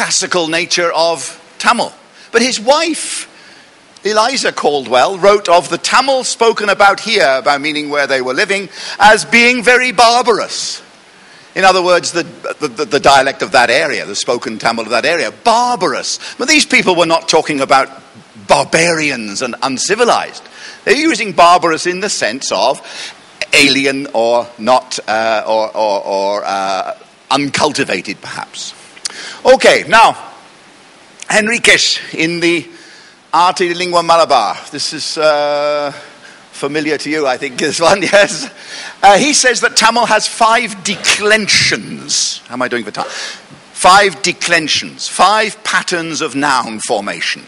classical nature of Tamil. But his wife, Eliza Caldwell, wrote of the Tamil spoken about here, by meaning where they were living, as being very barbarous. In other words, the, the, the, dialect of that area, the spoken Tamil of that area, barbarous. But these people were not talking about barbarians and uncivilized. They're using barbarous in the sense of alien or not, uh, or, or, or uh, uncultivated, perhaps. Okay, now, Henriques in the Arte di Lingua Malabar. This is uh, familiar to you, I think, this one, yes. Uh, he says that Tamil has five declensions. How am I doing for time? Five declensions, five patterns of noun formation.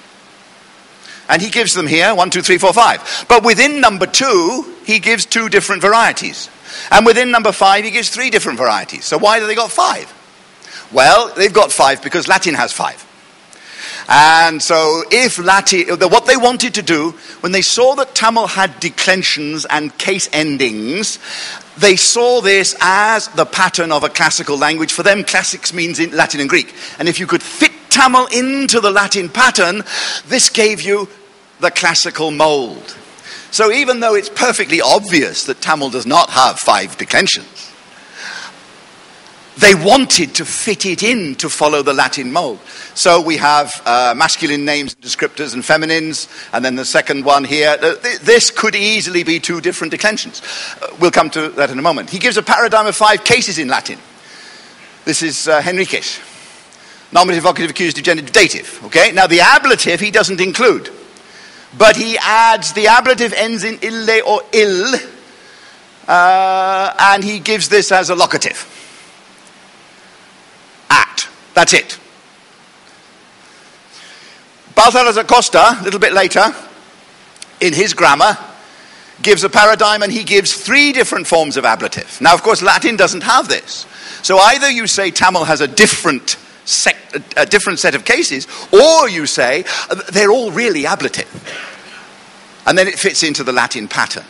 And he gives them here one, two, three, four, five. But within number two, he gives two different varieties. And within number five, he gives three different varieties. So why do they got five? Well, they've got five because Latin has five. And so, if Latin, what they wanted to do, when they saw that Tamil had declensions and case endings, they saw this as the pattern of a classical language. For them, classics means in Latin and Greek. And if you could fit Tamil into the Latin pattern, this gave you the classical mold. So even though it's perfectly obvious that Tamil does not have five declensions, they wanted to fit it in to follow the Latin mold. So we have uh, masculine names, and descriptors, and feminines, and then the second one here. Uh, this could easily be two different declensions. Uh, we'll come to that in a moment. He gives a paradigm of five cases in Latin. This is uh, Henriques. Nominative, vocative, accusative, genitive, dative. Okay? Now the ablative he doesn't include. But he adds the ablative ends in ille or ill, uh, and he gives this as a locative. That's it. Balthazar Costa, a little bit later, in his grammar, gives a paradigm and he gives three different forms of ablative. Now, of course, Latin doesn't have this. So either you say Tamil has a different sec, a different set of cases, or you say uh, they're all really ablative. And then it fits into the Latin pattern.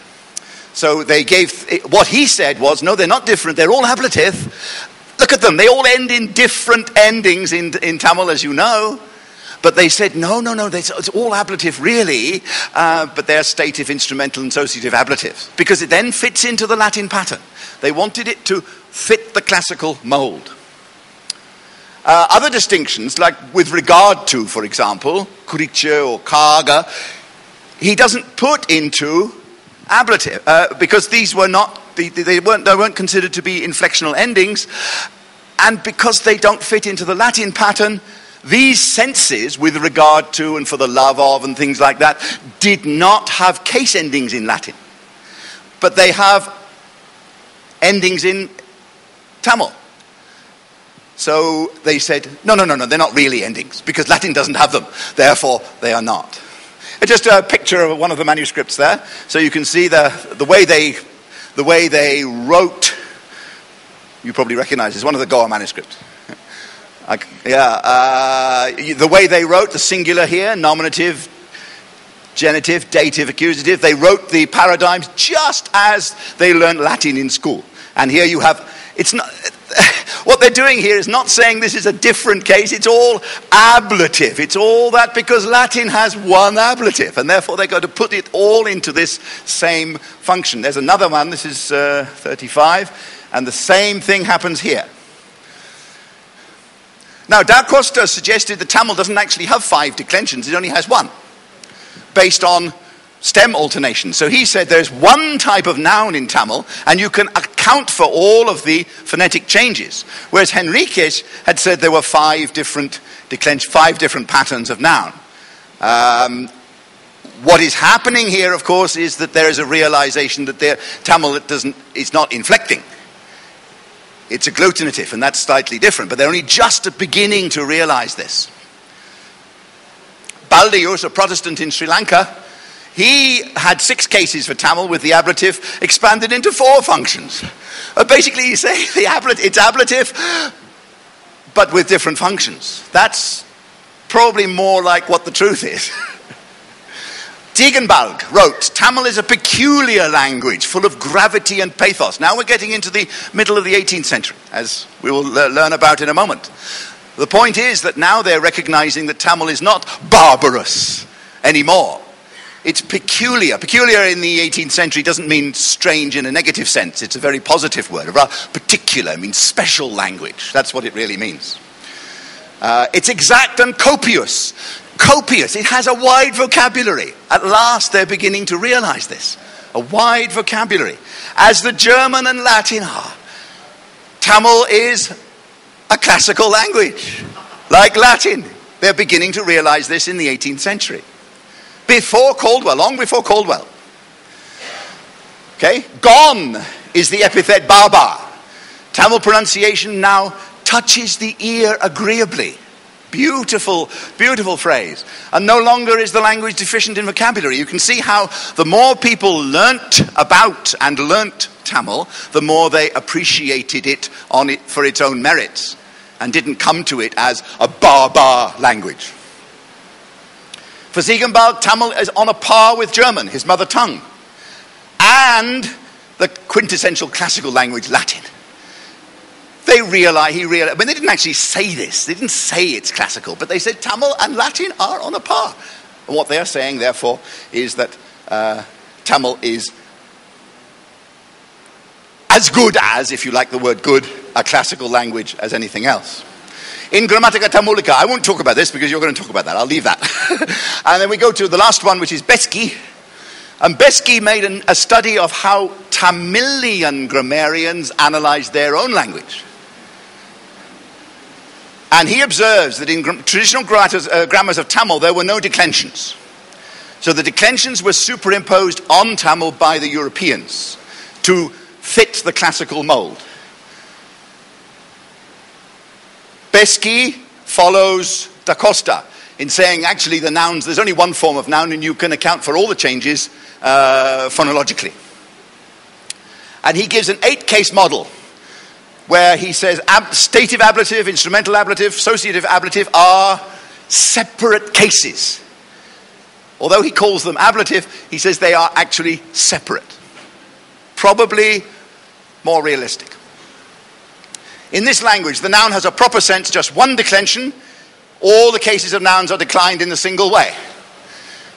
So they gave, what he said was, no, they're not different, they're all ablative. Look at them, they all end in different endings in, in Tamil, as you know. But they said, no, no, no, it's all ablative, really, uh, but they're stative, instrumental, and associative ablatives, because it then fits into the Latin pattern. They wanted it to fit the classical mold. Uh, other distinctions, like with regard to, for example, kuriche or kaga, he doesn't put into ablative uh, because these were not they, they, weren't, they weren't considered to be inflectional endings and because they don't fit into the latin pattern these senses with regard to and for the love of and things like that did not have case endings in latin but they have endings in tamil so they said, no, no, no, no, they're not really endings because Latin doesn't have them. Therefore, they are not. Just a picture of one of the manuscripts there. So you can see the, the, way, they, the way they wrote. You probably recognize this, one of the Goa manuscripts. yeah, uh, the way they wrote the singular here, nominative, genitive, dative, accusative, they wrote the paradigms just as they learned Latin in school. And here you have, it's not, what they're doing here is not saying this is a different case, it's all ablative. It's all that because Latin has one ablative, and therefore they're going to put it all into this same function. There's another one, this is uh, 35, and the same thing happens here. Now, Da Costa suggested that Tamil doesn't actually have five declensions, it only has one, based on stem alternation. So he said there's one type of noun in Tamil, and you can account for all of the phonetic changes. Whereas Henriques had said there were five different five different patterns of noun. Um, what is happening here, of course, is that there is a realization that there, Tamil doesn't, is not inflecting. It's agglutinative, and that's slightly different. But they're only just beginning to realize this. Baldaeus, a Protestant in Sri Lanka, he had six cases for Tamil with the ablative expanded into four functions. Uh, basically, you say the it's ablative, but with different functions. That's probably more like what the truth is. Ziegenbalg wrote, Tamil is a peculiar language full of gravity and pathos. Now we're getting into the middle of the 18th century, as we will learn about in a moment. The point is that now they're recognizing that Tamil is not barbarous anymore. It's peculiar. Peculiar in the 18th century doesn't mean strange in a negative sense. It's a very positive word. A particular means special language. That's what it really means. Uh, it's exact and copious. Copious. It has a wide vocabulary. At last, they're beginning to realize this. A wide vocabulary. As the German and Latin are. Tamil is a classical language, like Latin. They're beginning to realize this in the 18th century. Before Caldwell, long before Caldwell. Okay? Gone is the epithet Baba. Tamil pronunciation now touches the ear agreeably. Beautiful, beautiful phrase. And no longer is the language deficient in vocabulary. You can see how the more people learnt about and learnt Tamil, the more they appreciated it, on it for its own merits and didn't come to it as a bar language. For Ziegenbalg, Tamil is on a par with German, his mother tongue, and the quintessential classical language, Latin. They realize, he realized, I mean, they didn't actually say this. They didn't say it's classical, but they said Tamil and Latin are on a par. And what they are saying, therefore, is that uh, Tamil is as good as, if you like the word good, a classical language as anything else. In Grammatica Tamilica, I won't talk about this because you're going to talk about that. I'll leave that. and then we go to the last one, which is Beschi. And Beschi made an, a study of how Tamilian grammarians analyze their own language. And he observes that in traditional grammars, uh, grammars of Tamil, there were no declensions. So the declensions were superimposed on Tamil by the Europeans to fit the classical mold. Beschi follows Da Costa in saying actually the nouns, there's only one form of noun and you can account for all the changes uh, phonologically. And he gives an eight case model where he says ab- stative ablative, instrumental ablative, associative ablative are separate cases. Although he calls them ablative, he says they are actually separate. Probably more realistic. In this language, the noun has a proper sense, just one declension. All the cases of nouns are declined in a single way.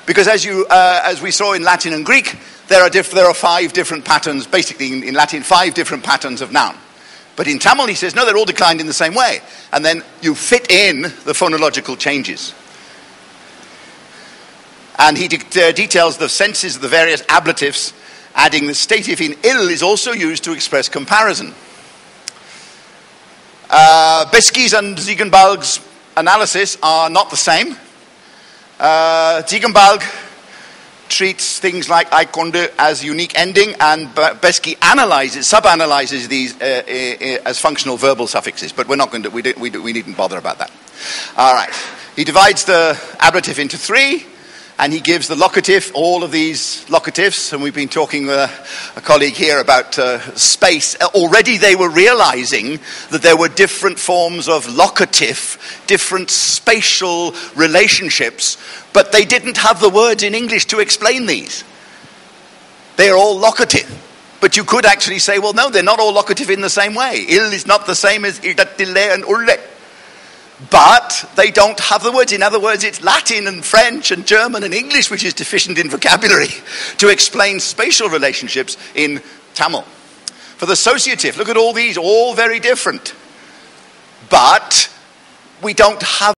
Because as, you, uh, as we saw in Latin and Greek, there are, diff- there are five different patterns, basically in, in Latin, five different patterns of noun. But in Tamil, he says, no, they're all declined in the same way. And then you fit in the phonological changes. And he de- uh, details the senses of the various ablatives, adding the stative in ill is also used to express comparison. Uh, and Ziegenbalg's analysis are not the same. Uh, Ziegenbalg treats things like Aikonde as unique ending, and Beschi analyzes, sub-analyzes these uh, uh, uh, as functional verbal suffixes. But we're not going to, we, do, we, do, we needn't bother about that. All right. He divides the ablative into three and he gives the locative, all of these locatives, and we've been talking with a, a colleague here about uh, space. Already they were realizing that there were different forms of locative, different spatial relationships, but they didn't have the words in English to explain these. They're all locative. But you could actually say, well, no, they're not all locative in the same way. Il is not the same as idatile and ulle but they don't have the words. In other words, it's Latin and French and German and English which is deficient in vocabulary to explain spatial relationships in Tamil. For the associative, look at all these, all very different. But we don't have